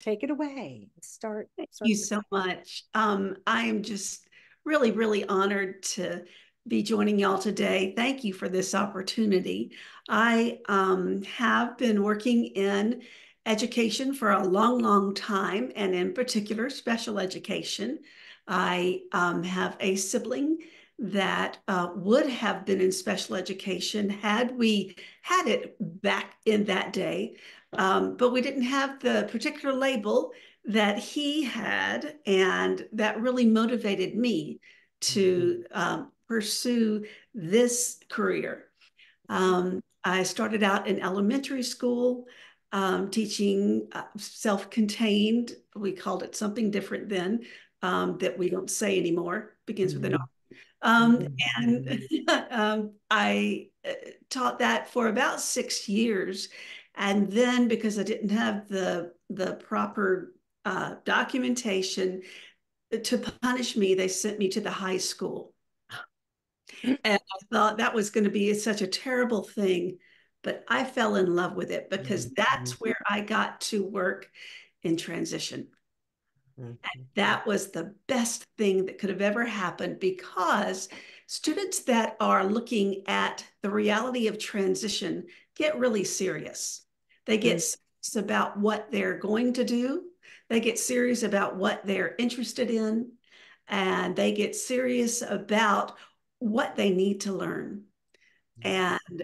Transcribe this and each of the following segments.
take it away. Start. Thank you so much. Um, I'm just really, really honored to be joining y'all today. Thank you for this opportunity. I um, have been working in education for a long, long time, and in particular, special education. I um, have a sibling that uh, would have been in special education had we had it back in that day. Um, but we didn't have the particular label that he had, and that really motivated me to mm-hmm. um, pursue this career. Um, I started out in elementary school um, teaching uh, self-contained. We called it something different then um, that we don't say anymore. Begins mm-hmm. with an R. Um, mm-hmm. and um, I uh, taught that for about six years, and then because I didn't have the the proper uh, documentation to punish me, they sent me to the high school. And I thought that was going to be such a terrible thing but I fell in love with it because mm-hmm. that's where I got to work in transition. Mm-hmm. And that was the best thing that could have ever happened because students that are looking at the reality of transition get really serious. They get mm-hmm. serious about what they're going to do, they get serious about what they're interested in, and they get serious about what they need to learn. Mm-hmm. And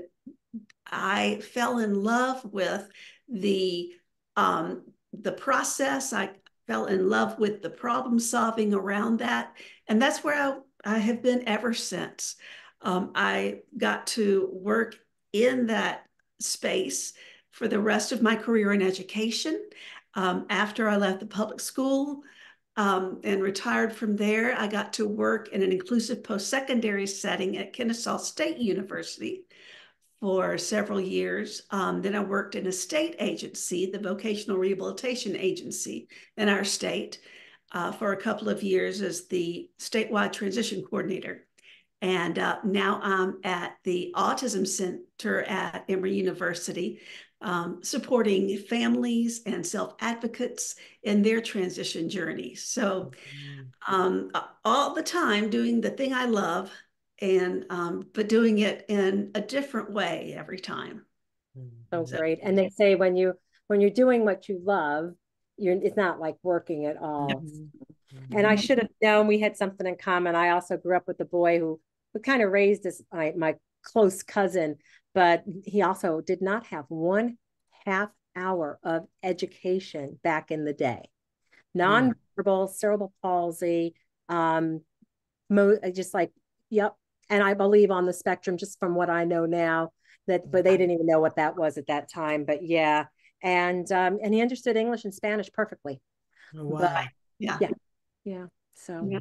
I fell in love with the um, the process. I fell in love with the problem solving around that, and that's where I, I have been ever since. Um, I got to work in that space for the rest of my career in education. Um, after I left the public school um, and retired from there, I got to work in an inclusive post secondary setting at Kennesaw State University for several years. Um, then I worked in a state agency, the Vocational Rehabilitation Agency in our state, uh, for a couple of years as the statewide transition coordinator. And uh, now I'm at the Autism Center at Emory University, um, supporting families and self advocates in their transition journey. So, mm-hmm. um, all the time doing the thing I love, and um, but doing it in a different way every time. So, so great. And they say when you when you're doing what you love, you're it's not like working at all. Mm-hmm. And I should have known we had something in common. I also grew up with a boy who who kind of raised as my, my close cousin, but he also did not have one half hour of education back in the day. Nonverbal, mm. cerebral palsy, um, mo- just like, yep, and I believe on the spectrum, just from what I know now, that but they didn't even know what that was at that time. But yeah, and um, and he understood English and Spanish perfectly. Oh, wow. But, yeah. Yeah. Yeah. So yeah.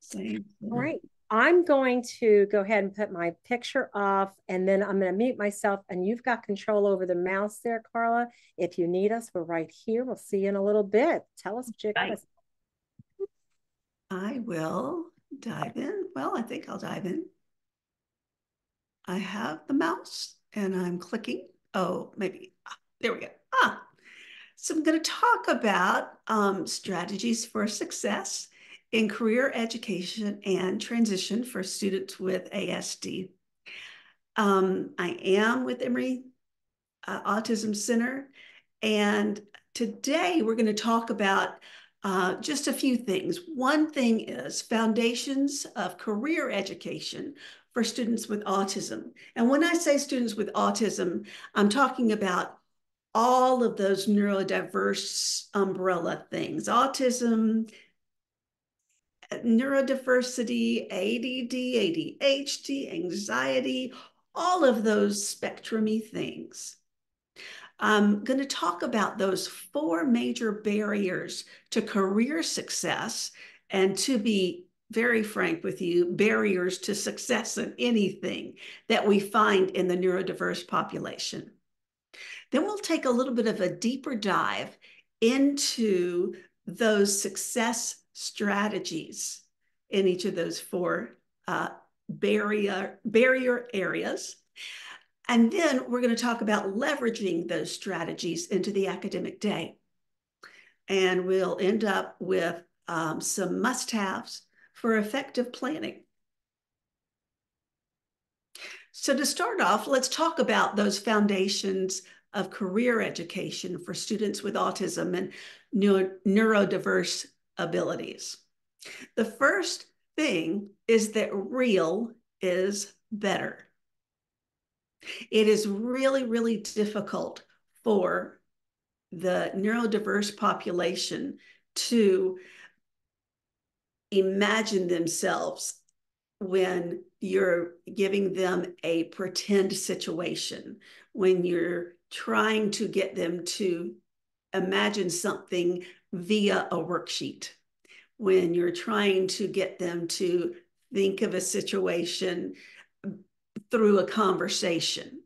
Same. All right. I'm going to go ahead and put my picture off and then I'm going to mute myself. And you've got control over the mouse there, Carla. If you need us, we're right here. We'll see you in a little bit. Tell us what you I will dive in. Well, I think I'll dive in. I have the mouse and I'm clicking. Oh, maybe, ah, there we go. Ah, so I'm going to talk about um, strategies for success in career education and transition for students with ASD. Um, I am with Emory uh, Autism Center, and today we're going to talk about uh, just a few things. One thing is foundations of career education for students with autism. And when I say students with autism, I'm talking about all of those neurodiverse umbrella things autism, neurodiversity, ADD, ADHD, anxiety, all of those spectrumy things. I'm going to talk about those four major barriers to career success and to be very frank with you, barriers to success in anything that we find in the neurodiverse population. Then we'll take a little bit of a deeper dive into those success strategies in each of those four uh, barrier, barrier areas. And then we're going to talk about leveraging those strategies into the academic day. and we'll end up with um, some must haves for effective planning. So, to start off, let's talk about those foundations of career education for students with autism and neuro neurodiverse abilities. The first thing is that real is better. It is really, really difficult for the neurodiverse population to imagine themselves when you're giving them a pretend situation, when you're trying to get them to imagine something via a worksheet, when you're trying to get them to think of a situation through a conversation,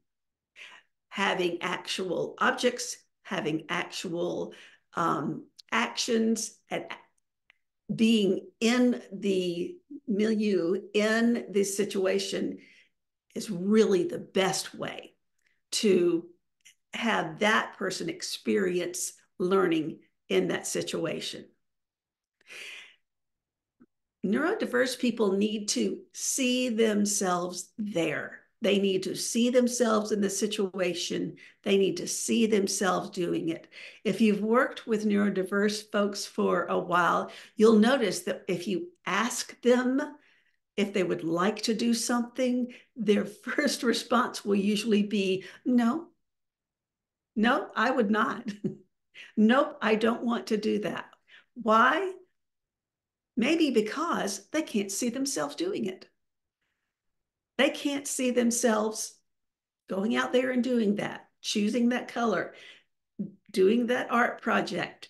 having actual objects, having actual um, actions, and being in the milieu, in this situation, is really the best way to have that person experience learning in that situation. Neurodiverse people need to see themselves there. They need to see themselves in the situation. They need to see themselves doing it. If you've worked with neurodiverse folks for a while, you'll notice that if you ask them if they would like to do something, their first response will usually be, No, no, I would not. nope, I don't want to do that. Why? Maybe because they can't see themselves doing it. They can't see themselves going out there and doing that, choosing that color, doing that art project,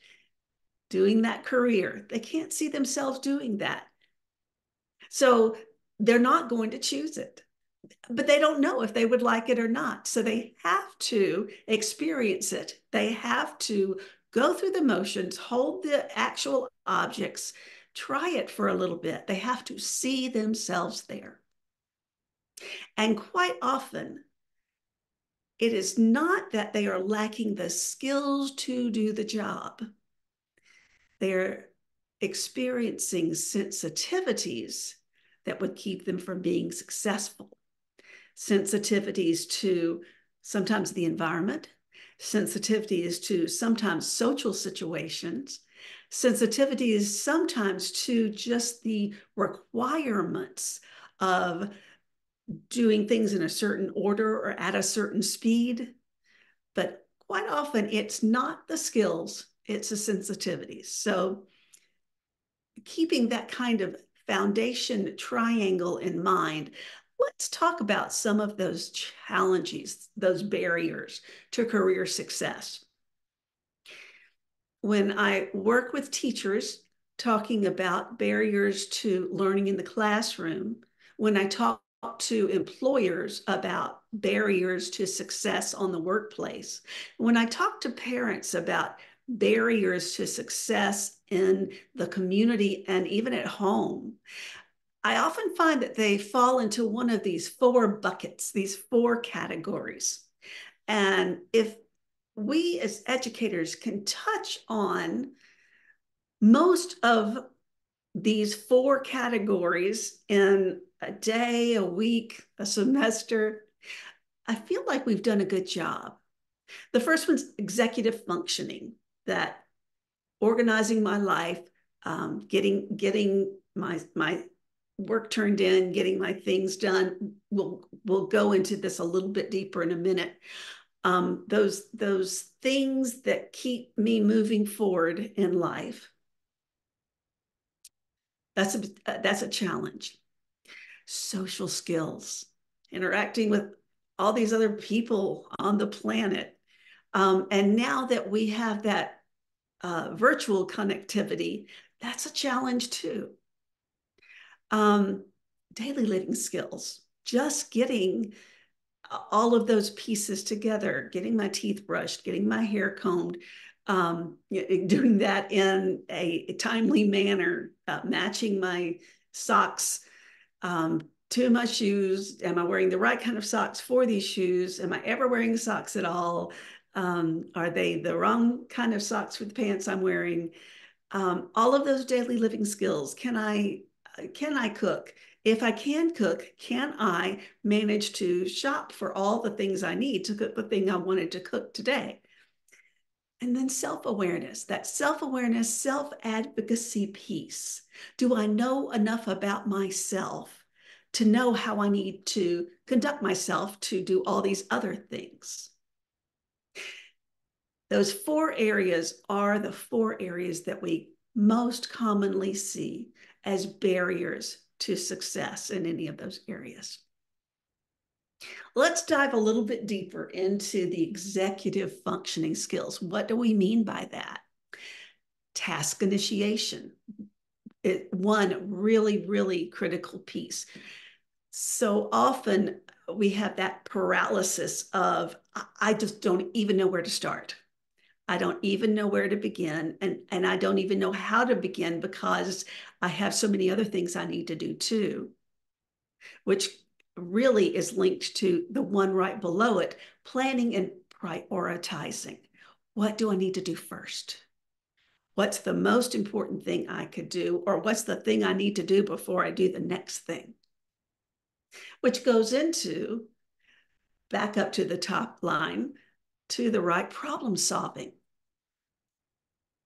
doing that career. They can't see themselves doing that. So they're not going to choose it but they don't know if they would like it or not. So they have to experience it. They have to go through the motions, hold the actual objects, try it for a little bit. They have to see themselves there. And quite often, it is not that they are lacking the skills to do the job. They're experiencing sensitivities that would keep them from being successful sensitivities to sometimes the environment, sensitivities to sometimes social situations, sensitivities sometimes to just the requirements of doing things in a certain order or at a certain speed. But quite often it's not the skills, it's the sensitivities. So keeping that kind of foundation triangle in mind let's talk about some of those challenges, those barriers to career success. When I work with teachers talking about barriers to learning in the classroom, when I talk to employers about barriers to success on the workplace, when I talk to parents about barriers to success in the community and even at home, I often find that they fall into one of these four buckets, these four categories. And if we as educators can touch on most of these four categories in a day, a week, a semester, I feel like we've done a good job. The first one's executive functioning, that organizing my life, um, getting getting my my work turned in, getting my things done. We'll we'll go into this a little bit deeper in a minute. Um, those those things that keep me moving forward in life. That's a that's a challenge. Social skills, interacting with all these other people on the planet, um, and now that we have that uh, virtual connectivity, that's a challenge too. Um, daily living skills, just getting all of those pieces together, getting my teeth brushed, getting my hair combed, um, doing that in a, timely manner, uh, matching my socks um, to my shoes. Am I wearing the right kind of socks for these shoes? Am I ever wearing socks at all? Um, are they the wrong kind of socks for the pants I'm wearing? Um, all of those daily living skills. Can I can I cook? If I can cook, can I manage to shop for all the things I need to cook the thing I wanted to cook today? And then self awareness, that self awareness, self advocacy piece. Do I know enough about myself to know how I need to conduct myself to do all these other things? Those four areas are the four areas that we most commonly see as barriers to success in any of those areas. Let's dive a little bit deeper into the executive functioning skills. What do we mean by that? Task initiation, it, one really, really critical piece. So often we have that paralysis of, I just don't even know where to start. I don't even know where to begin. And, and I don't even know how to begin because I have so many other things I need to do too, which really is linked to the one right below it planning and prioritizing. What do I need to do first? What's the most important thing I could do? Or what's the thing I need to do before I do the next thing? Which goes into back up to the top line to the right problem solving.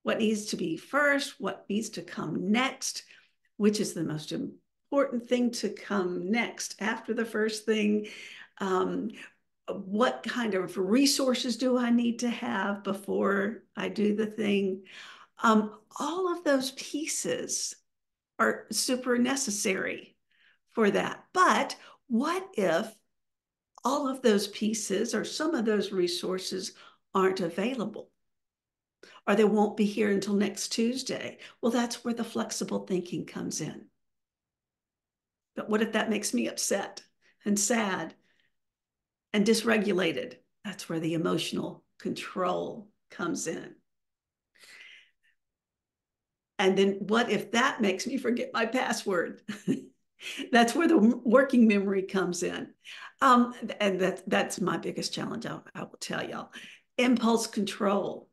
What needs to be first? What needs to come next? Which is the most important thing to come next after the first thing? Um, what kind of resources do I need to have before I do the thing? Um, all of those pieces are super necessary for that. But what if all of those pieces or some of those resources aren't available? Or they won't be here until next Tuesday. Well, that's where the flexible thinking comes in. But what if that makes me upset and sad and dysregulated? That's where the emotional control comes in. And then what if that makes me forget my password? that's where the working memory comes in. Um, and that, that's my biggest challenge, I, I will tell y'all. Impulse control.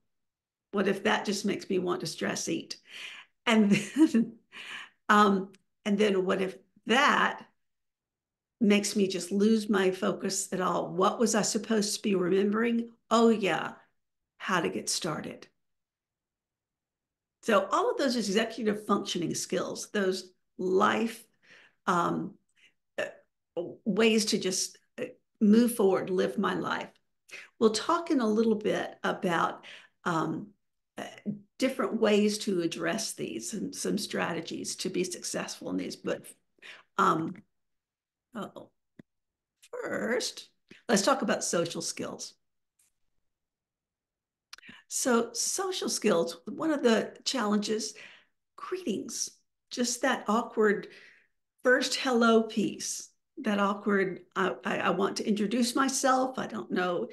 What if that just makes me want to stress eat? And then, um, and then what if that makes me just lose my focus at all. What was I supposed to be remembering? Oh, yeah, how to get started. So, all of those executive functioning skills, those life um, uh, ways to just uh, move forward, live my life. We'll talk in a little bit about um, uh, different ways to address these and some strategies to be successful in these. But um, oh, first, let's talk about social skills. So social skills, one of the challenges, greetings, just that awkward first hello piece, that awkward, I, I, want to introduce myself. I don't know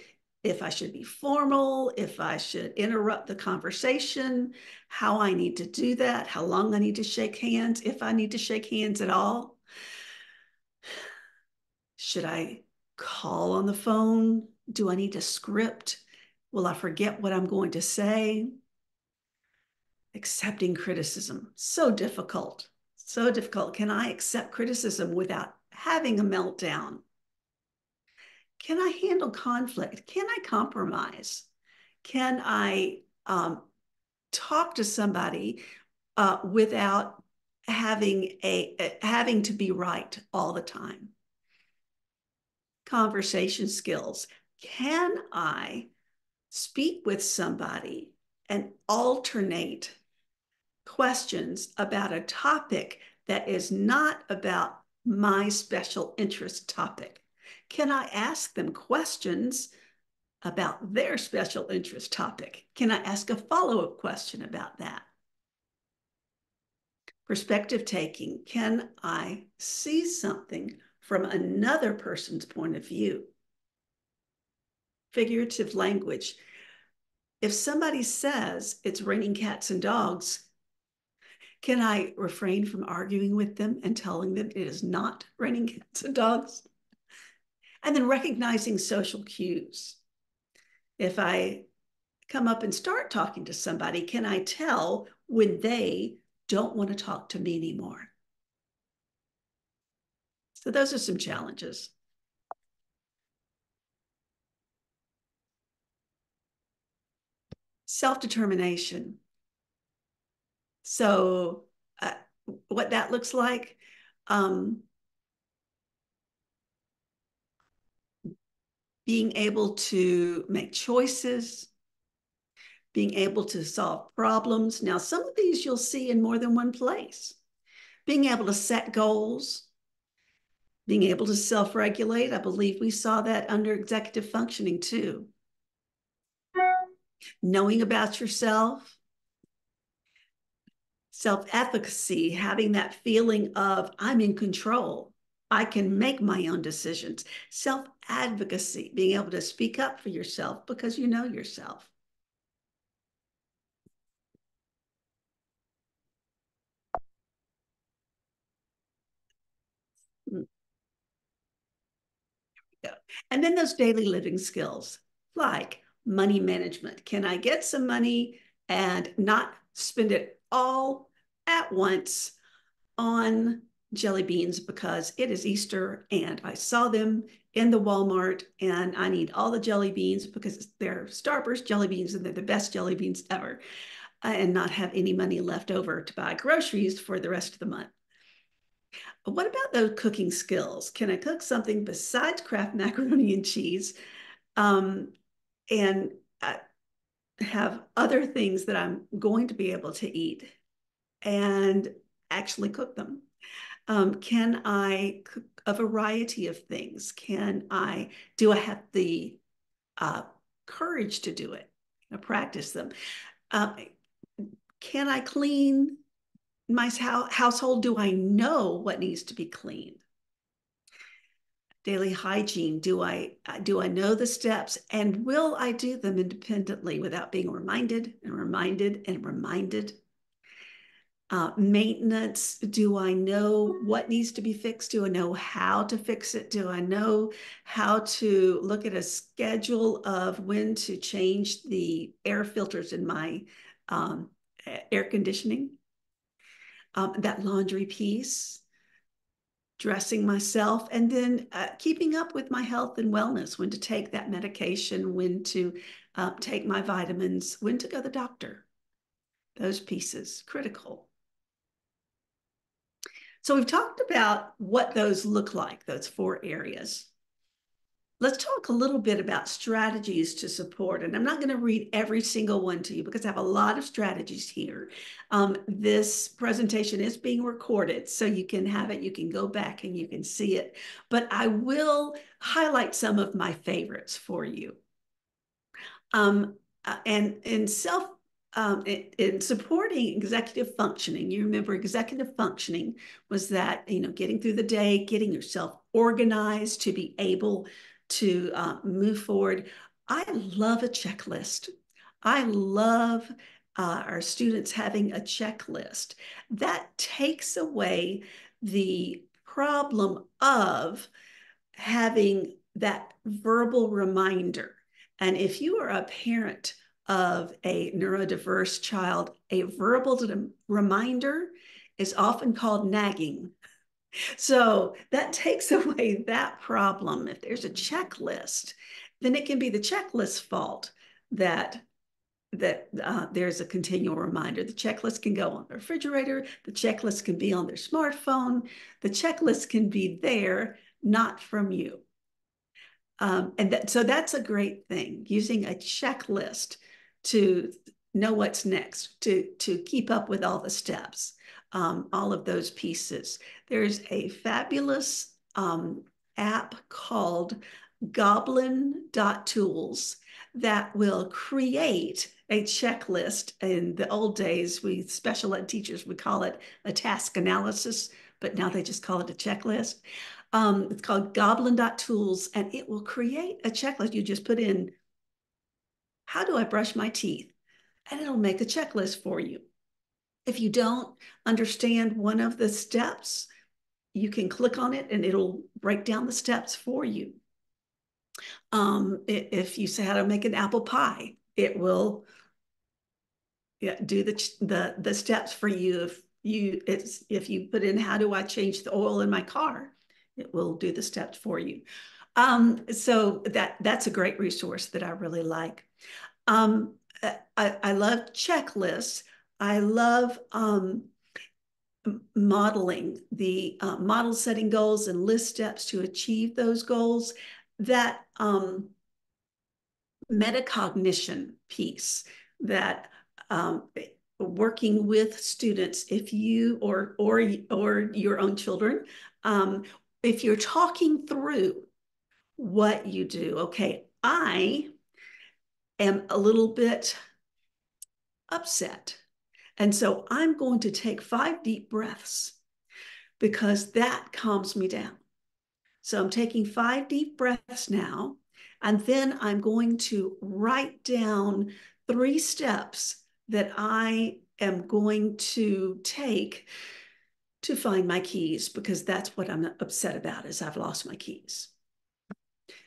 if I should be formal, if I should interrupt the conversation, how I need to do that, how long I need to shake hands, if I need to shake hands at all. Should I call on the phone? Do I need a script? Will I forget what I'm going to say? Accepting criticism, so difficult, so difficult. Can I accept criticism without having a meltdown? Can I handle conflict? Can I compromise? Can I um, talk to somebody uh, without having a having to be right all the time? conversation skills. Can I speak with somebody and alternate questions about a topic that is not about my special interest topic? Can I ask them questions about their special interest topic? Can I ask a follow up question about that? Perspective taking. Can I see something from another person's point of view. Figurative language. If somebody says it's raining cats and dogs, can I refrain from arguing with them and telling them it is not raining cats and dogs? And then recognizing social cues. If I come up and start talking to somebody, can I tell when they don't want to talk to me anymore? So those are some challenges. Self-determination. So uh, what that looks like, um, being able to make choices, being able to solve problems. Now, some of these you'll see in more than one place. Being able to set goals, being able to self regulate. I believe we saw that under executive functioning too. Knowing about yourself, self efficacy, having that feeling of I'm in control. I can make my own decisions. Self advocacy, being able to speak up for yourself because you know yourself. Mm. And then those daily living skills like money management. Can I get some money and not spend it all at once on jelly beans because it is Easter and I saw them in the Walmart and I need all the jelly beans because they're Starburst jelly beans and they're the best jelly beans ever and not have any money left over to buy groceries for the rest of the month. What about those cooking skills? Can I cook something besides Kraft macaroni and cheese um, and uh, have other things that I'm going to be able to eat and actually cook them? Um, can I cook a variety of things? Can I, do I have the uh, courage to do it? I practice them. Uh, can I clean my household? Do I know what needs to be cleaned? Daily hygiene. Do I do I know the steps and will I do them independently without being reminded and reminded and reminded? Uh, maintenance do i know what needs to be fixed do i know how to fix it do i know how to look at a schedule of when to change the air filters in my um, air conditioning um, that laundry piece dressing myself and then uh, keeping up with my health and wellness when to take that medication when to uh, take my vitamins when to go to the doctor those pieces critical so we've talked about what those look like, those four areas. Let's talk a little bit about strategies to support. And I'm not going to read every single one to you because I have a lot of strategies here. Um, this presentation is being recorded, so you can have it, you can go back and you can see it. But I will highlight some of my favorites for you. Um, uh, and in self um, in, in, supporting executive functioning, you remember executive functioning was that, you know, getting through the day, getting yourself organized to be able to uh, move forward. I love a checklist. I love uh, our students having a checklist. That takes away the problem of having that verbal reminder. And if you are a parent of a neurodiverse child, a verbal reminder is often called nagging. So that takes away that problem. If there's a checklist, then it can be the checklist fault that that uh, there's a continual reminder. The checklist can go on the refrigerator. The checklist can be on their smartphone. The checklist can be there, not from you. Um, and that, so that's a great thing, using a checklist to know what's next, to, to keep up with all the steps, um, all of those pieces. There's a fabulous um, app called goblin.tools that will create a checklist. In the old days, we special ed teachers would call it a task analysis, but now they just call it a checklist. Um, it's called goblin.tools and it will create a checklist. You just put in how do I brush my teeth? And it'll make a checklist for you. If you don't understand one of the steps, you can click on it and it'll break down the steps for you. Um, if you say how to make an apple pie, it will yeah, do the the the steps for you. If you it's if you put in how do I change the oil in my car, it will do the steps for you. Um, so that that's a great resource that I really like. Um, I, I love checklists. I love um, modeling the uh, model setting goals and list steps to achieve those goals. That um, metacognition piece that um, working with students, if you or or or your own children, um, if you're talking through what you do, okay, I am a little bit upset. And so I'm going to take five deep breaths because that calms me down. So I'm taking five deep breaths now. And then I'm going to write down three steps that I am going to take to find my keys because that's what I'm upset about is I've lost my keys.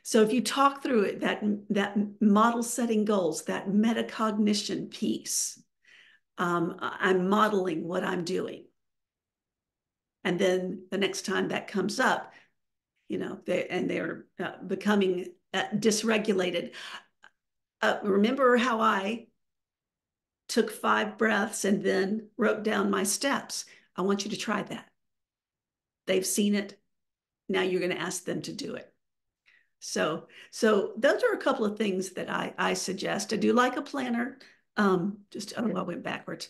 So if you talk through it, that, that model setting goals, that metacognition piece, um, I'm modeling what I'm doing. And then the next time that comes up, you know, they, and they're uh, becoming uh, dysregulated. Uh, remember how I took five breaths and then wrote down my steps. I want you to try that. They've seen it. Now you're going to ask them to do it. So, so those are a couple of things that I, I suggest. I do like a planner. Um, just, oh, I went backwards.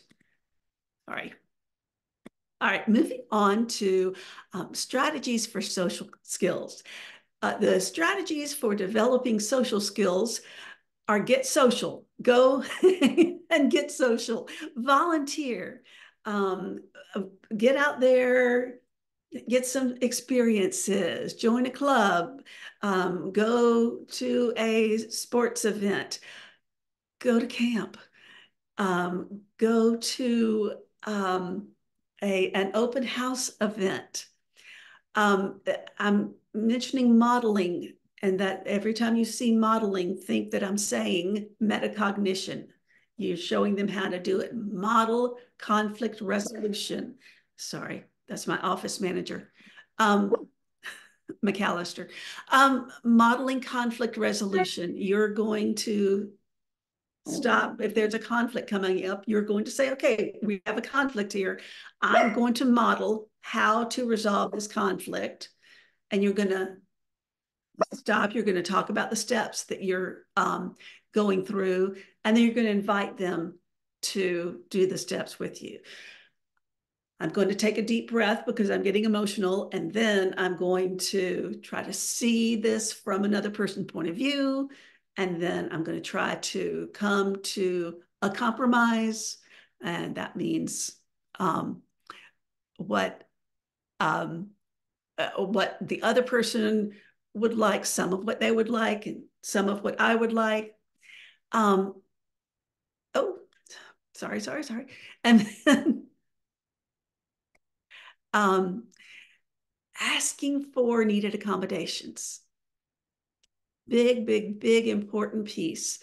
All right. All right, moving on to um, strategies for social skills. Uh, the strategies for developing social skills are get social, go and get social, volunteer, um, uh, get out there, get some experiences, join a club, um, go to a sports event, go to camp, um, go to um, a, an open house event. Um, I'm mentioning modeling and that every time you see modeling, think that I'm saying metacognition. You're showing them how to do it. Model conflict resolution. Sorry, that's my office manager, um, McAllister. Um, modeling conflict resolution. You're going to stop if there's a conflict coming up. You're going to say, okay, we have a conflict here. I'm going to model how to resolve this conflict, and you're going to stop. You're going to talk about the steps that you're um, going through, and then you're going to invite them to do the steps with you. I'm going to take a deep breath because I'm getting emotional. And then I'm going to try to see this from another person's point of view. And then I'm going to try to come to a compromise. And that means um, what um, uh, what the other person would like, some of what they would like, and some of what I would like. Um, oh, sorry, sorry, sorry. And then um, asking for needed accommodations. Big, big, big important piece.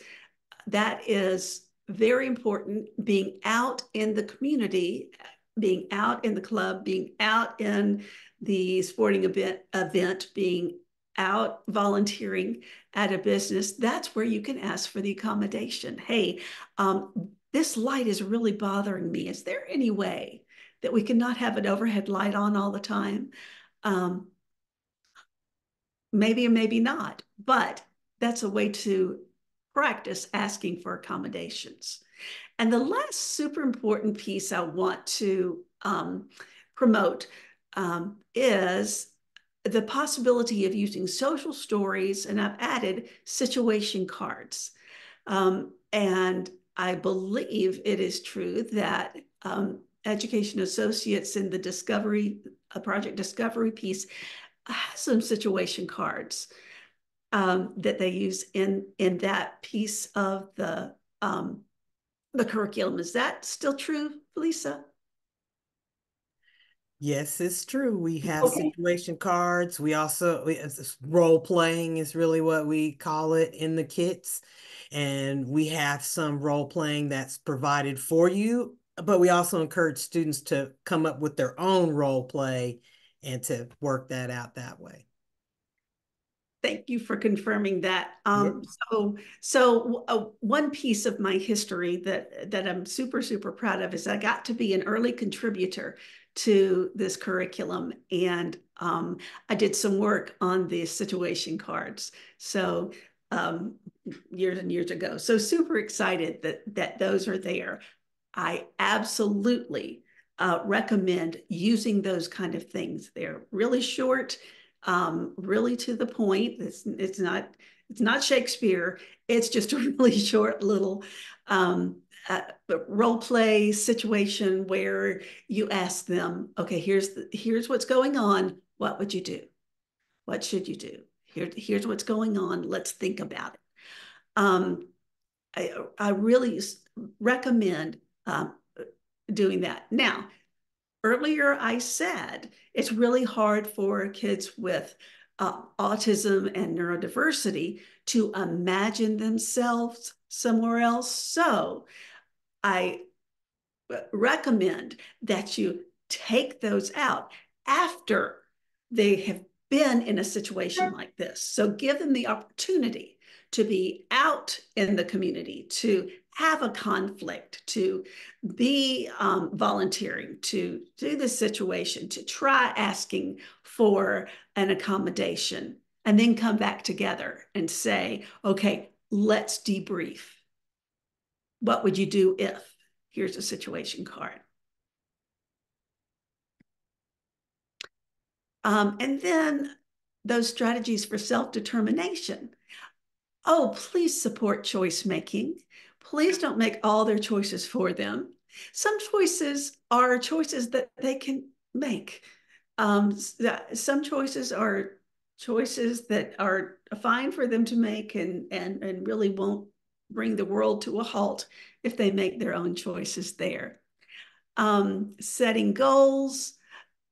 That is very important. Being out in the community, being out in the club, being out in the sporting event, event being out volunteering at a business, that's where you can ask for the accommodation. Hey, um, this light is really bothering me. Is there any way that we cannot have an overhead light on all the time. Um, maybe or maybe not, but that's a way to practice asking for accommodations. And the last super important piece I want to um, promote um, is the possibility of using social stories, and I've added situation cards. Um, and I believe it is true that um, education associates in the discovery, a project discovery piece, some situation cards um, that they use in in that piece of the um, the curriculum. Is that still true, Lisa? Yes, it's true. We have okay. situation cards. We also we, role playing is really what we call it in the kits. And we have some role playing that's provided for you, but we also encourage students to come up with their own role play and to work that out that way. Thank you for confirming that. Um, yep. So, so uh, one piece of my history that that I'm super super proud of is I got to be an early contributor to this curriculum, and um, I did some work on the situation cards. So um, years and years ago. So super excited that that those are there. I absolutely uh, recommend using those kind of things. They're really short um, really to the point. It's it's not it's not Shakespeare. It's just a really short little um, uh, role play situation where you ask them, okay, here's the, here's what's going on. What would you do? What should you do? Here, here's what's going on. Let's think about it. Um, I, I really recommend um, doing that. Now, earlier I said it's really hard for kids with uh, autism and neurodiversity to imagine themselves somewhere else. So I recommend that you take those out after they have been in a situation like this. So give them the opportunity to be out in the community, to have a conflict, to be um, volunteering, to do the situation, to try asking for an accommodation, and then come back together and say, okay, let's debrief. What would you do if? Here's a situation card. Um, and then those strategies for self determination. Oh, please support choice making. Please don't make all their choices for them. Some choices are choices that they can make. Um, some choices are choices that are fine for them to make and, and, and really won't bring the world to a halt if they make their own choices there. Um, setting goals,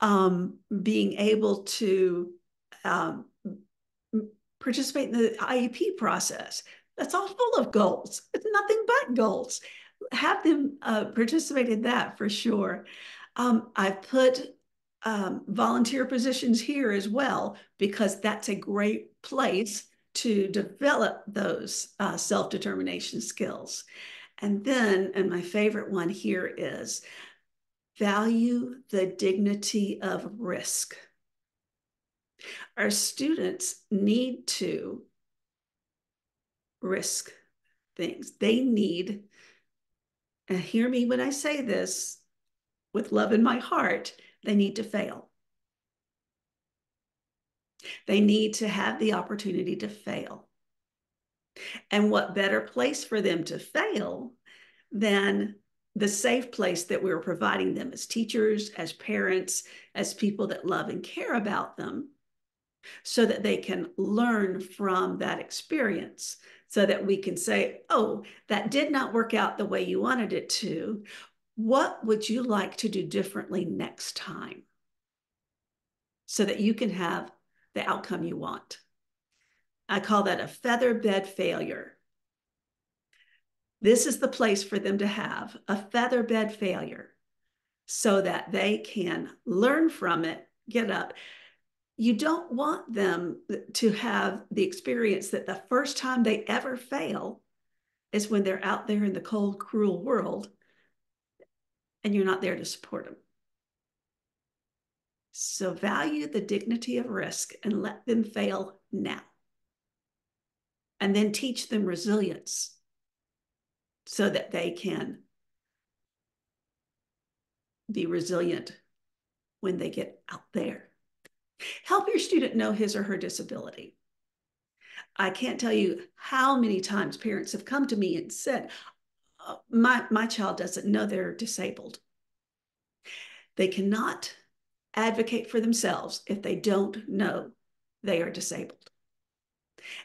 um, being able to um, participate in the IEP process. That's all full of goals. It's nothing but goals. Have them uh, participate in that for sure. Um, I've put um, volunteer positions here as well because that's a great place to develop those uh, self-determination skills. And then, and my favorite one here is value the dignity of risk. Our students need to risk things. They need, and hear me when I say this with love in my heart, they need to fail. They need to have the opportunity to fail. And what better place for them to fail than the safe place that we're providing them as teachers, as parents, as people that love and care about them, so that they can learn from that experience, so that we can say, oh, that did not work out the way you wanted it to. What would you like to do differently next time? So that you can have the outcome you want. I call that a feather bed failure. This is the place for them to have a feather bed failure so that they can learn from it, get up. You don't want them to have the experience that the first time they ever fail is when they're out there in the cold, cruel world and you're not there to support them. So value the dignity of risk and let them fail now. And then teach them resilience so that they can be resilient when they get out there. Help your student know his or her disability. I can't tell you how many times parents have come to me and said, oh, my, my child doesn't know they're disabled. They cannot advocate for themselves if they don't know they are disabled.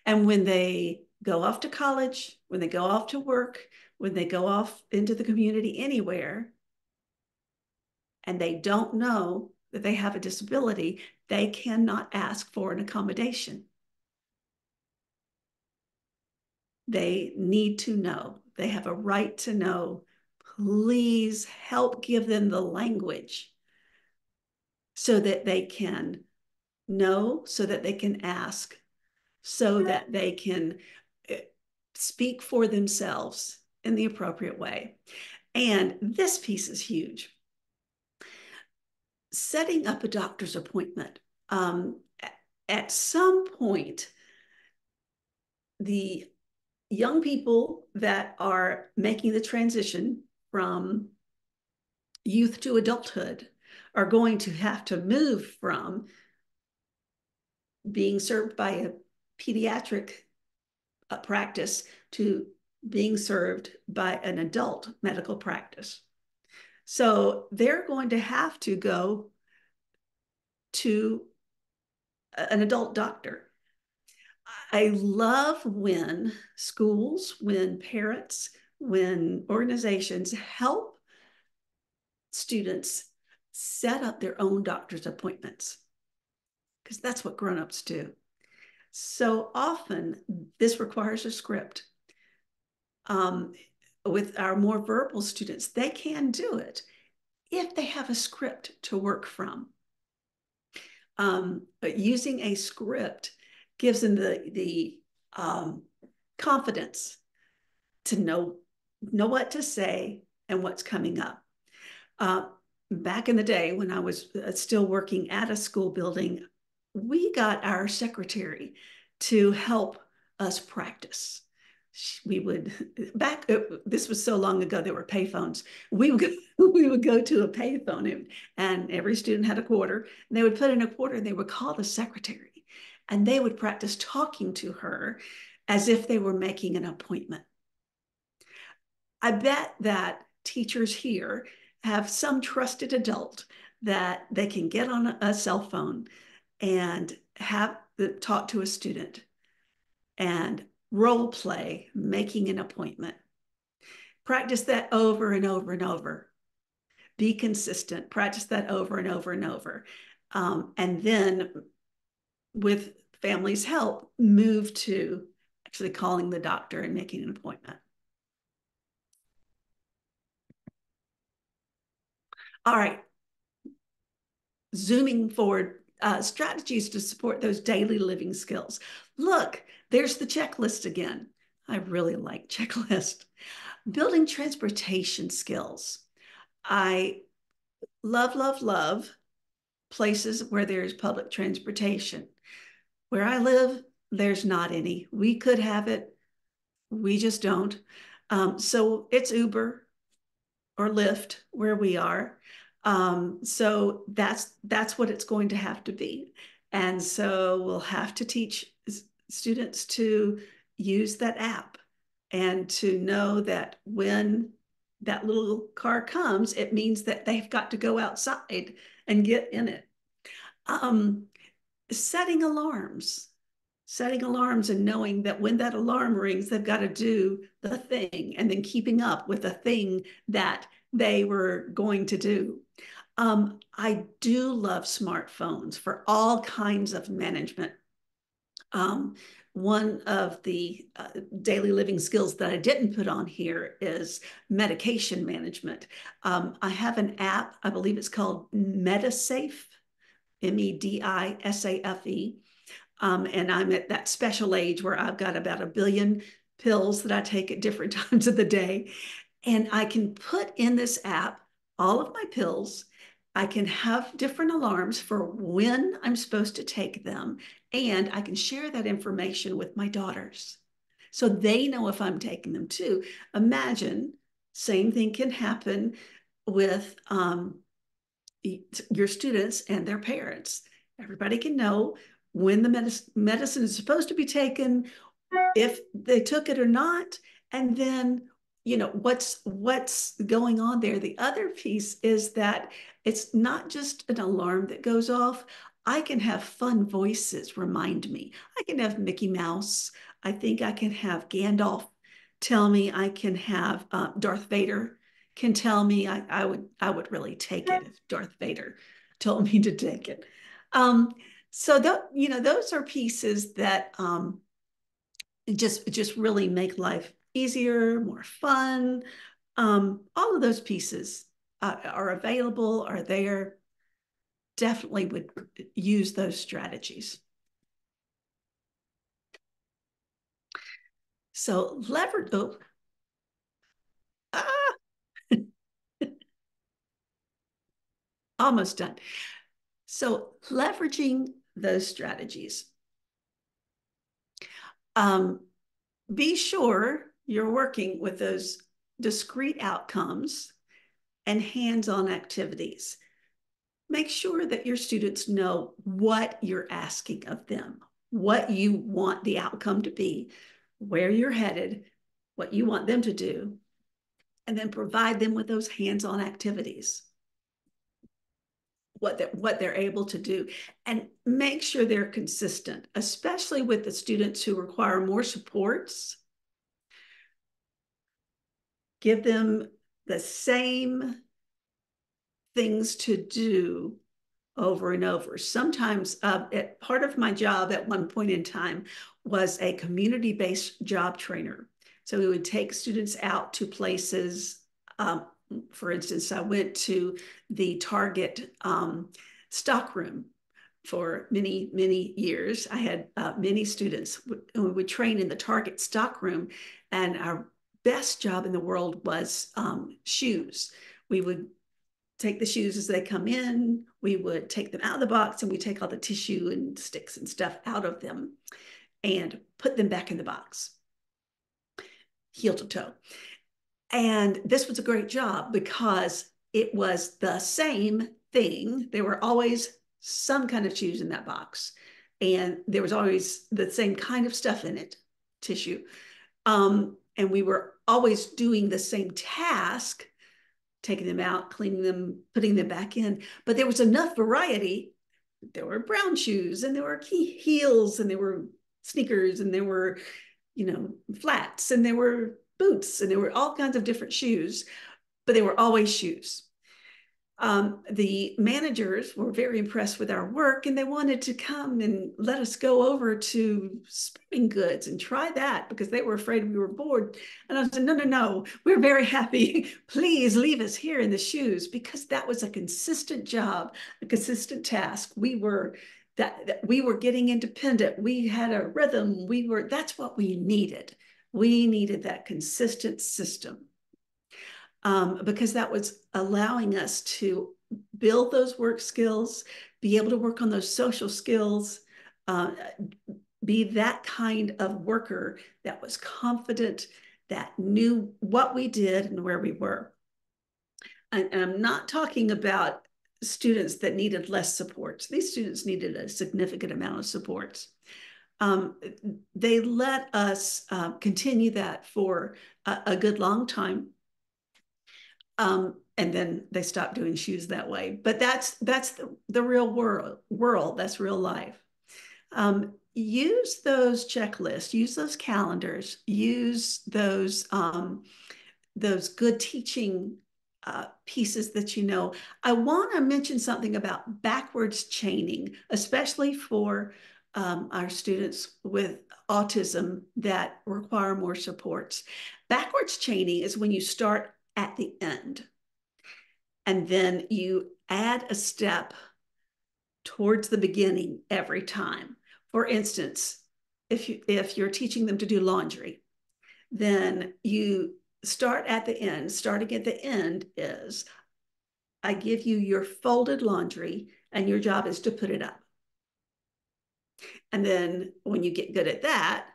And when they go off to college, when they go off to work, when they go off into the community anywhere and they don't know that they have a disability, they cannot ask for an accommodation. They need to know. They have a right to know. Please help give them the language so that they can know, so that they can ask, so that they can eh, speak for themselves in the appropriate way. And this piece is huge. Setting up a doctor's appointment. Um, at some point, the young people that are making the transition from youth to adulthood are going to have to move from being served by a pediatric uh, practice to being served by an adult medical practice. So they're going to have to go to an adult doctor. I love when schools, when parents, when organizations help students set up their own doctor's appointments because that's what grown-ups do. So often this requires a script um, with our more verbal students, they can do it if they have a script to work from. Um, but using a script gives them the, the um, confidence to know, know what to say and what's coming up. Uh, back in the day when I was uh, still working at a school building, we got our secretary to help us practice we would back uh, this was so long ago there were payphones. We would go, we would go to a payphone and, and every student had a quarter. And they would put in a quarter and they would call the secretary and they would practice talking to her as if they were making an appointment. I bet that teachers here have some trusted adult that they can get on a cell phone and have the, talk to a student and role play, making an appointment. Practice that over and over and over. Be consistent. Practice that over and over and over. Um, and then, with family's help, move to actually calling the doctor and making an appointment. All right. Zooming forward, uh, strategies to support those daily living skills. Look, there's the checklist again. I really like checklist. Building transportation skills. I love, love, love places where there's public transportation. Where I live, there's not any. We could have it. We just don't. Um, so it's Uber or Lyft where we are. Um, so that's that's what it's going to have to be. And so we'll have to teach students to use that app and to know that when that little car comes, it means that they've got to go outside and get in it. Um, setting alarms, setting alarms and knowing that when that alarm rings, they've got to do the thing and then keeping up with the thing that they were going to do. Um, I do love smartphones for all kinds of management um, one of the uh, daily living skills that I didn't put on here is medication management. Um, I have an app, I believe it's called Medisafe, M E D I S A F E. Um, and I'm at that special age where I've got about a billion pills that I take at different times of the day. And I can put in this app all of my pills I can have different alarms for when I'm supposed to take them, and I can share that information with my daughters so they know if I'm taking them too. Imagine, same thing can happen with um, your students and their parents. Everybody can know when the medicine, medicine is supposed to be taken, if they took it or not, and then you know what's what's going on there. The other piece is that it's not just an alarm that goes off. I can have fun voices remind me. I can have mickey mouse. I think i can have gandalf tell me. I can have uh, darth vader can tell me. I, I would i would really take it if darth vader told me to take it. Um, so that you know, those are pieces that um, just just really make life easier, more fun. Um, all of those pieces uh, are available, are there. Definitely would use those strategies. So lever, oh, ah, almost done. So leveraging those strategies. Um, be sure you're working with those discrete outcomes and hands-on activities. Make sure that your students know what you're asking of them, what you want the outcome to be, where you're headed, what you want them to do, and then provide them with those hands-on activities. What they're, what they're able to do and make sure they're consistent, especially with the students who require more supports. Give them the same things to do over and over. Sometimes, uh, at, part of my job at one point in time was a community based job trainer. So we would take students out to places. Um, for instance, I went to the Target um, stockroom for many, many years. I had uh, many students we would train in the Target stockroom, and our best job in the world was um, shoes. We would take the shoes as they come in. We would take them out of the box and we take all the tissue and sticks and stuff out of them and put them back in the box, heel to toe. And this was a great job because it was the same thing. There were always some kind of shoes in that box. And there was always the same kind of stuff in it, tissue. Um, and we were always doing the same task taking them out, cleaning them, putting them back in. But there was enough variety. There were brown shoes and there were key heels and there were sneakers and there were, you know, flats and there were boots and there were all kinds of different shoes, but they were always shoes um, the managers were very impressed with our work and they wanted to come and let us go over to sporting goods and try that because they were afraid we were bored. And I said, no, no, no, we're very happy. Please leave us here in the shoes because that was a consistent job, a consistent task. We were that, that we were getting independent. We had a rhythm. We were, that's what we needed. We needed that consistent system um, because that was allowing us to build those work skills, be able to work on those social skills, uh, be that kind of worker that was confident, that knew what we did and where we were. And, and I'm not talking about students that needed less supports. These students needed a significant amount of supports. Um, they let us uh, continue that for a, a, good long time. Um, and then they stopped doing shoes that way. But that's that's the, the real world world. That's real life. Um, use those checklists, use those calendars, use those um, those good teaching uh, pieces that you know. I want to mention something about backwards chaining, especially for um, our students with autism that require more supports. Backwards chaining is when you start at the end. And then you add a step towards the beginning every time. For instance, if, you, if you're teaching them to do laundry, then you start at the end. Starting at the end is I give you your folded laundry, and your job is to put it up. And then when you get good at that,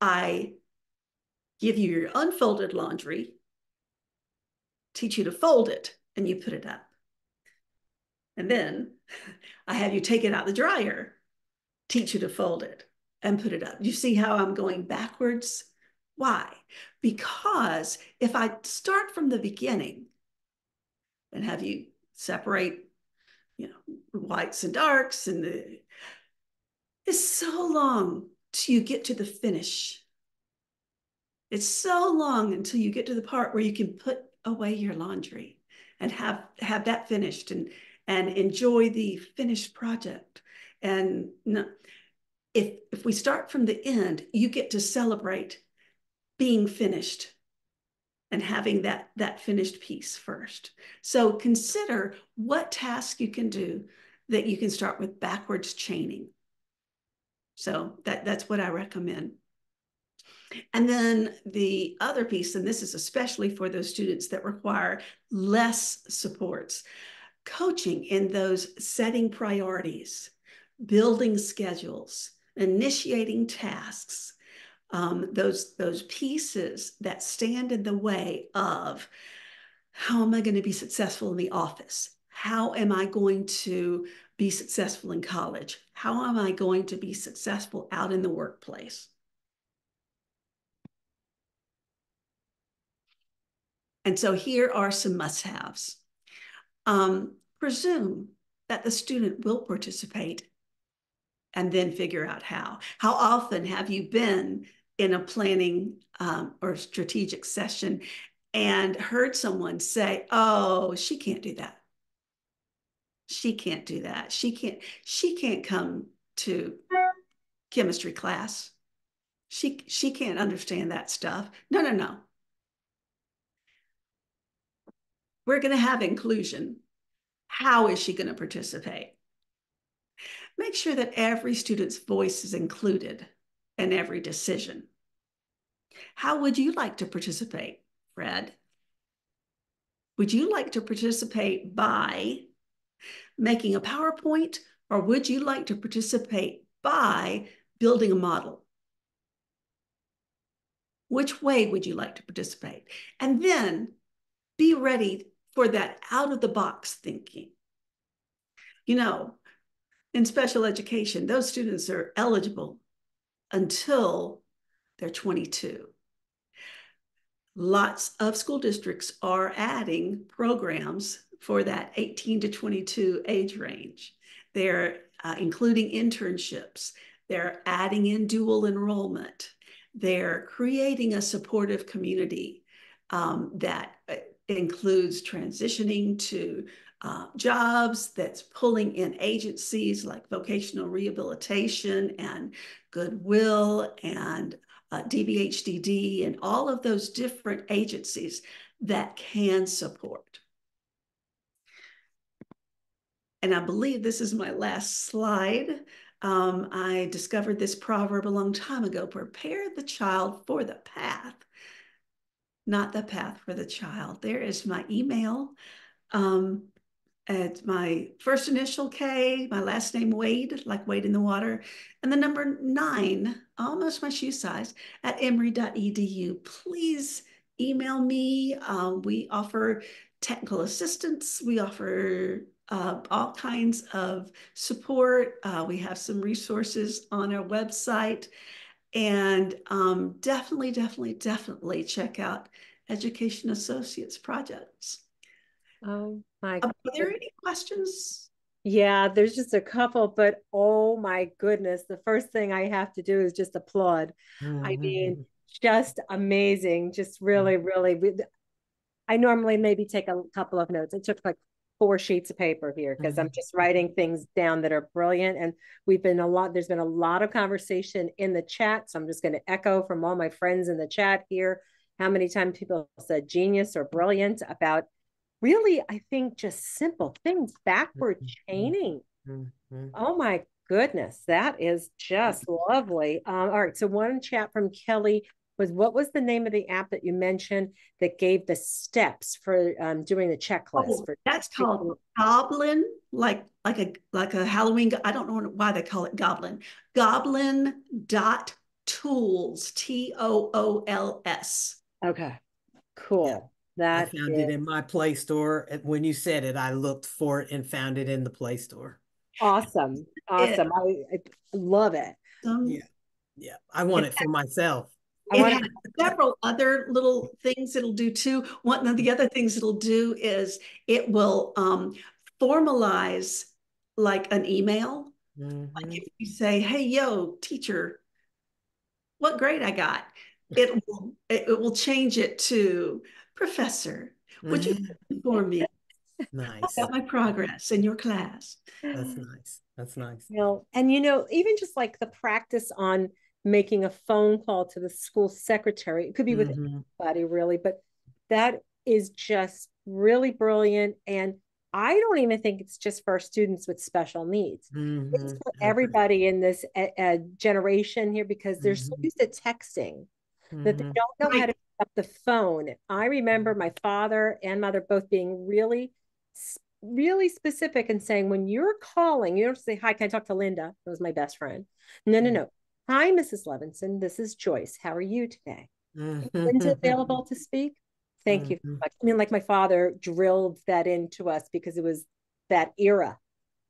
I give you your unfolded laundry, teach you to fold it and you put it up. And then I have you take it out the dryer, teach you to fold it and put it up. You see how I'm going backwards? Why? Because if I start from the beginning and have you separate, you know, whites and darks and the, it's so long till you get to the finish. It's so long until you get to the part where you can put away your laundry and have have that finished and and enjoy the finished project. And if, if we start from the end, you get to celebrate being finished and having that, that finished piece first. So consider what task you can do that you can start with backwards chaining. So that, that's what I recommend. And then the other piece, and this is especially for those students that require less supports, coaching in those setting priorities, building schedules, initiating tasks, um, those, those pieces that stand in the way of how am I going to be successful in the office? How am I going to be successful in college? How am I going to be successful out in the workplace? And so here are some must-haves. Um, presume that the student will participate and then figure out how. How often have you been in a planning um, or strategic session and heard someone say, oh, she can't do that. She can't do that. She can't, she can't come to chemistry class. She, she can't understand that stuff. No, no, no. We're going to have inclusion. How is she going to participate? Make sure that every student's voice is included in every decision. How would you like to participate, Fred? Would you like to participate by making a PowerPoint, or would you like to participate by building a model? Which way would you like to participate? And then be ready for that out of the box thinking. You know, in special education, those students are eligible until they're 22. Lots of school districts are adding programs for that 18 to 22 age range. They're uh, including internships. They're adding in dual enrollment. They're creating a supportive community um, that uh, includes transitioning to uh, jobs, that's pulling in agencies like vocational rehabilitation and Goodwill and uh, DBHDD and all of those different agencies that can support. And I believe this is my last slide. Um, I discovered this proverb a long time ago, prepare the child for the path, not the path for the child. There is my email. Um, it's my first initial K, my last name Wade, like Wade in the water, and the number nine, almost my shoe size, at emory.edu. Please email me. Uh, we offer technical assistance. We offer uh, all kinds of support. Uh, we have some resources on our website. And um, definitely, definitely, definitely check out Education Associates projects. Oh my. Are there any questions? Yeah, there's just a couple, but oh my goodness, the first thing I have to do is just applaud. Mm-hmm. I mean, just amazing. Just really, really. I normally maybe take a couple of notes. It took like four sheets of paper here because mm-hmm. I'm just writing things down that are brilliant. And we've been a lot, there's been a lot of conversation in the chat. So I'm just going to echo from all my friends in the chat here how many times people said genius or brilliant about really, I think just simple things, backward mm-hmm. chaining. Mm-hmm. Oh my goodness, that is just lovely. Um, all right, so one chat from Kelly was what was the name of the app that you mentioned that gave the steps for um, doing the checklist? Oh, for that's called Goblin, like like a like a Halloween. I don't know why they call it Goblin. Goblin dot tools. T O O L S. Okay, cool. Yeah. That I found is... it in my Play Store. When you said it, I looked for it and found it in the Play Store. Awesome. Awesome. I, I, love it. Um, yeah. Yeah. I want it, it for myself. It has several other little things it'll do too. One of the other things it'll do is it will um, formalize like an email. Mm-hmm. Like if you say, "Hey, yo, teacher, what grade I got?" It will it, it will change it to professor, would you mm-hmm. for me Nice. About my progress in your class. That's nice. That's nice. You know, and you know, even just like the practice on making a phone call to the school secretary, it could be with Mhm. anybody really, but that is just really brilliant. And I don't even think it's just for students with special needs. It's Mhm. for everybody in this uh, generation here because they're so Mhm. used to texting that they Mhm. don't know how to pick up the phone. I remember my father and mother both being really, really specific and saying, when you're calling, you don't say, Hi, can I talk to Linda? That was my best friend. No, no, Mm. no. Hi, Mrs. Levinson. This is Joyce. How are you today? Mhm. Linda available to speak? Thank you so Mhm. much. I mean, like my father drilled that into us because it was that era.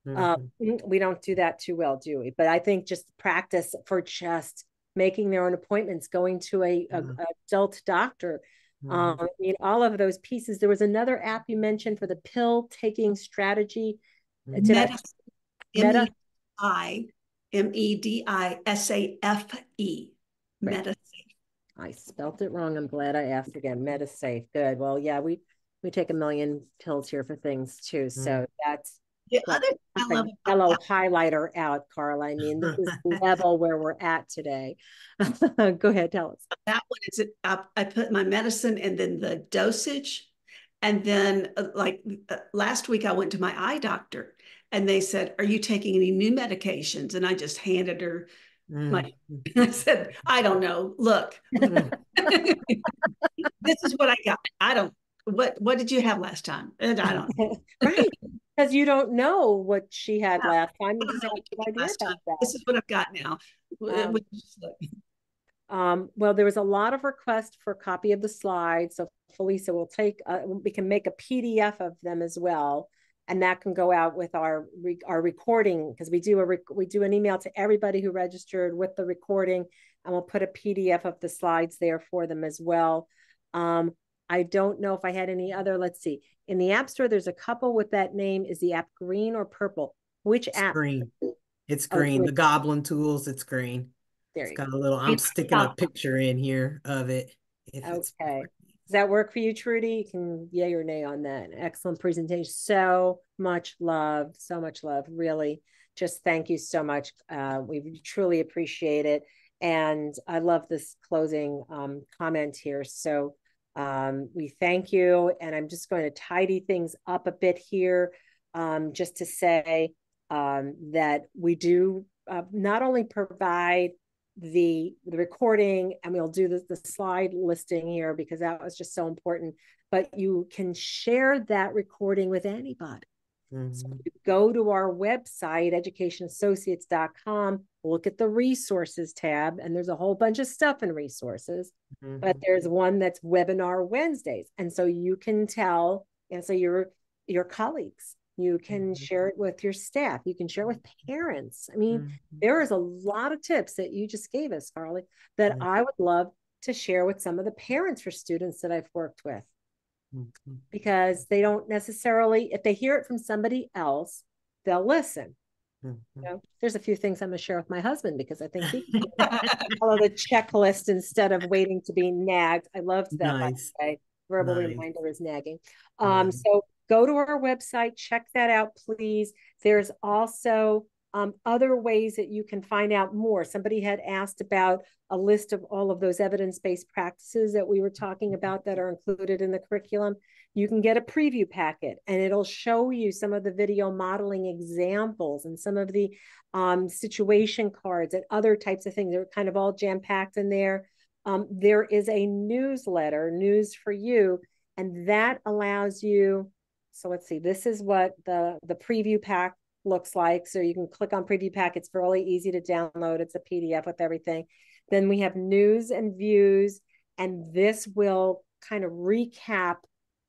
Um, Mhm. we don't do that too well, do we? But I think just practice for just making their own appointments, going to a, a, Mhm. a adult doctor. Mhm. Um, I mean, all of those pieces. There was another app you mentioned for the pill taking strategy. Mhm. Did I- Meta, Meta? M E I M E D I S A F E. I spelt it wrong. I'm glad I asked again. MediSafe. Good. Well, yeah, we we take a million pills here for things too. So that's The other I love yellow highlighter out, Carl. I mean, this is the level where we're at today. Go ahead, tell us. that one is it, I, I put my medicine and then the dosage. And then, uh, like uh, last week, I went to my eye doctor and they said, Are you taking any new medications? And I just handed her, Mhm. I said, I don't know. Look, this is what I got. I don't, what, what did you have last time? And I don't know. right. Because you don't know what she had Yeah. last time. I You don't just know have what you no did idea last time. This is what I've got now. Um, would you just look? Um, well, there was a lot of requests for a copy of the slides. So Felisa will take, uh, we can make a PDF of them as well. And that can go out with our, re- our recording, because we do a, rec- we do an email to everybody who registered with the recording. And we'll put a PDF of the slides there for them as well. Um, I don't know if I had any other, let's see. In the App Store, there's a couple with that name. Is the app green or purple? Which It's app? green. It's Oh, green. green. The Goblin Tools, it's green. There It's you got go. a little, I'm It's sticking a picture in here of it. if it's- Okay. Does that work for you, Trudy? You can yay or nay on that. Excellent presentation. So much love, so much love. Really, just thank you so much. Uh, we truly appreciate it. And I love this closing um, comment here. So um, we thank you. And I'm just going to tidy things up a bit here um, just to say um, that we do uh, not only provide the the recording and we'll do the, the slide listing here because that was just so important but you can share that recording with anybody so Mhm. you go to our website educationassociates.com look at the resources tab and there's a whole bunch of stuff in resources but Mhm. there's one that's webinar wednesdays and so you can tell and so your your colleagues you can Mhm. share it with your staff you can share it with parents i mean Mhm. there is a lot of tips that you just gave us, Carly, that. I would love to share with some of the parents for students that I've worked with Because they don't necessarily, if they hear it from somebody else, they'll listen. Mhm. You know, there's a few things I'm going to share with my husband because I think he can follow the checklist instead of waiting to be nagged. I loved that. by the Nice. way. Verbal Nice. reminder is nagging. Um, Nice. so go to our website, check that out, please. There's also um, other ways that you can find out more. Somebody had asked about a list of all of those evidence-based practices that we were talking about that are included in the curriculum. You can get a preview packet and it'll show you some of the video modeling examples and some of the um, situation cards and other types of things. They're kind of all jam-packed in there. Um, there is a newsletter, News for You, and that allows you. So let's see, this is what the, the preview pack looks like. So you can click on preview pack. It's fairly easy to download. It's a PDF with everything. Then we have news and views, and this will kind of recap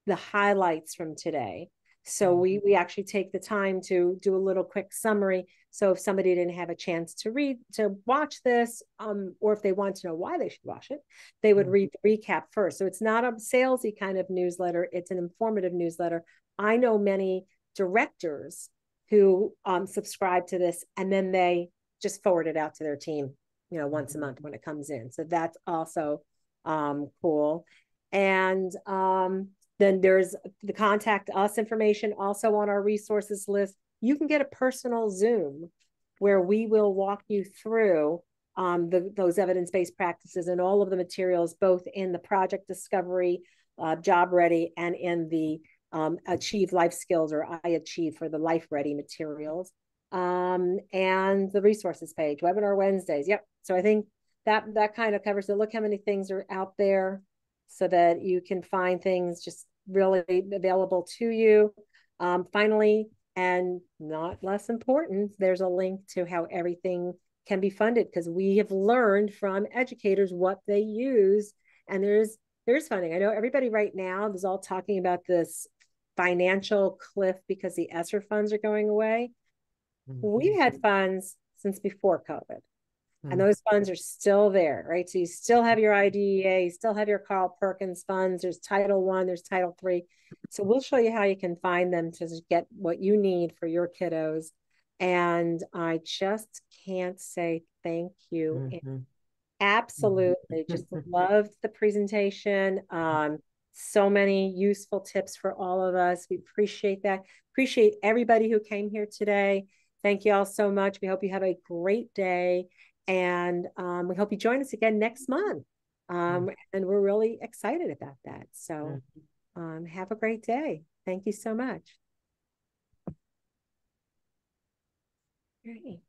the highlights from today. So we we actually take the time to do a little quick summary. So if somebody didn't have a chance to read to watch this, um, or if they want to know why they should watch it, they would read the recap first. So it's not a salesy kind of newsletter; it's an informative newsletter. I know many directors who um, subscribe to this, and then they just forward it out to their team, you know, once a month when it comes in. So that's also um, cool. And um, then there's the contact us information also on our resources list. You can get a personal Zoom where we will walk you through um, the, those evidence-based practices and all of the materials, both in the project discovery, uh, job ready, and in the um, achieve life skills or I achieve for the life ready materials. Um, and the resources page, webinar Wednesdays. Yep. So I think that that kind of covers it. Look how many things are out there so that you can find things just really available to you. Um, finally, and not less important, there's a link to how everything can be funded because we have learned from educators what they use. And there's there's funding. I know everybody right now is all talking about this financial cliff because the ESSER funds are going away. Mm-hmm. We've had funds since before COVID. Mm-hmm. And those funds are still there, right? So you still have your IDEA, you still have your Carl Perkins funds. There's Title One, there's Title Three. So we'll show you how you can find them to get what you need for your kiddos. And I just can't say thank you. Mm-hmm. Absolutely, just loved the presentation. Um, so many useful tips for all of us. We appreciate that. Appreciate everybody who came here today. Thank you all so much. We hope you have a great day. And um, we hope you join us again next month. Um, mm. and we're really excited about that. So um, have a great day. Thank you so much. Great.